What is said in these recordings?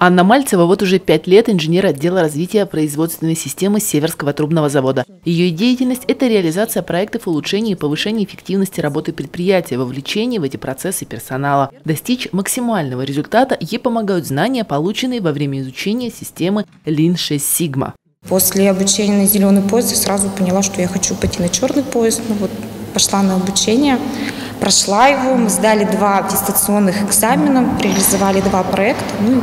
Анна Мальцева вот уже пять лет инженер отдела развития производственной системы Северского трубного завода. Ее деятельность – это реализация проектов улучшения и повышения эффективности работы предприятия, вовлечение в эти процессы персонала. Достичь максимального результата ей помогают знания, полученные во время изучения системы Lean 6 Sigma. После обучения на зеленый пояс я сразу поняла, что я хочу пойти на черный пояс. Ну вот пошла на обучение, прошла его, мы сдали два аттестационных экзамена, реализовали два проекта. Ну,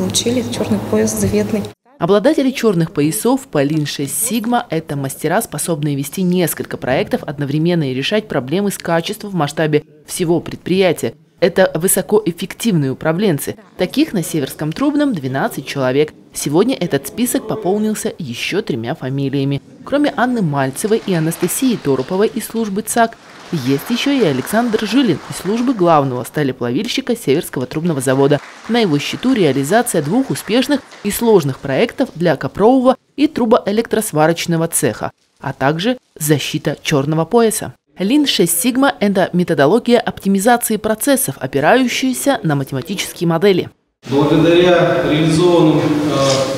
получили черный пояс заветный. Обладатели черных поясов по Lean 6 Sigma – это мастера, способные вести несколько проектов одновременно и решать проблемы с качеством в масштабе всего предприятия. Это высокоэффективные управленцы. Таких на Северском Трубном 12 человек. Сегодня этот список пополнился еще тремя фамилиями. Кроме Анны Мальцевой и Анастасии Тороповой из службы ЦАК, есть еще и Александр Жилин из службы главного сталеплавильщика Северского трубного завода. На его счету реализация двух успешных и сложных проектов для копрового и трубоэлектросварочного цеха, а также защита черного пояса. Lean 6 Sigma – это методология оптимизации процессов, опирающаяся на математические модели. Благодаря реализованным э,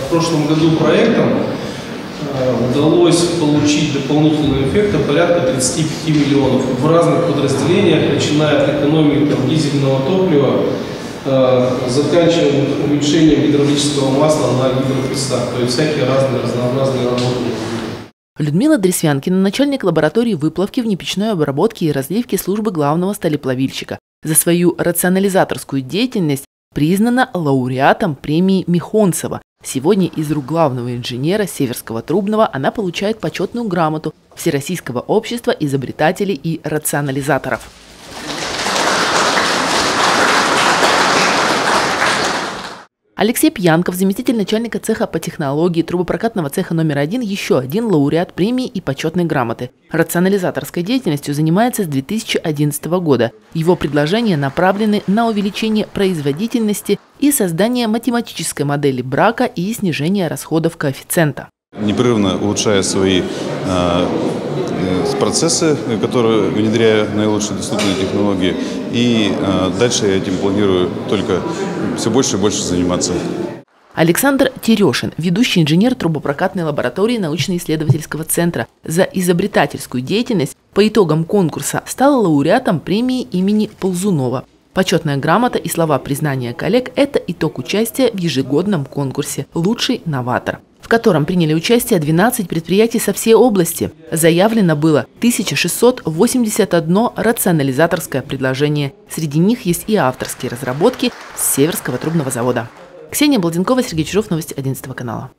в прошлом году проектам удалось получить дополнительный эффект порядка 35 миллионов в разных подразделениях, начиная от экономии там, дизельного топлива, э, заканчивая уменьшением гидравлического масла на гидропрессах, то есть всякие разные разнообразные работы. Людмила Дресвянкина, начальник лаборатории выплавки в непечной обработке и разливке службы главного сталеплавильщика. За свою рационализаторскую деятельность признана лауреатом премии Михонцева Сегодня из рук главного инженера Северского Трубного она получает почетную грамоту Всероссийского общества изобретателей и рационализаторов. Алексей Пьянков, заместитель начальника цеха по технологии трубопрокатного цеха номер один, еще один лауреат премии и почетной грамоты. Рационализаторской деятельностью занимается с 2011 года. Его предложения направлены на увеличение производительности и создание математической модели брака и снижение расходов коэффициента. Непрерывно улучшая свои а, э, процессы, которые внедряя наилучшие доступные технологии. И э, дальше я этим планирую только все больше и больше заниматься. Александр Терешин, ведущий инженер трубопрокатной лаборатории научно-исследовательского центра за изобретательскую деятельность, по итогам конкурса стал лауреатом премии имени Ползунова. Почетная грамота и слова признания коллег – это итог участия в ежегодном конкурсе «Лучший новатор» в котором приняли участие 12 предприятий со всей области. Заявлено было 1681 рационализаторское предложение. Среди них есть и авторские разработки с Северского трубного завода. Ксения Балденкова, Сергей Чижов, новости 11 канала.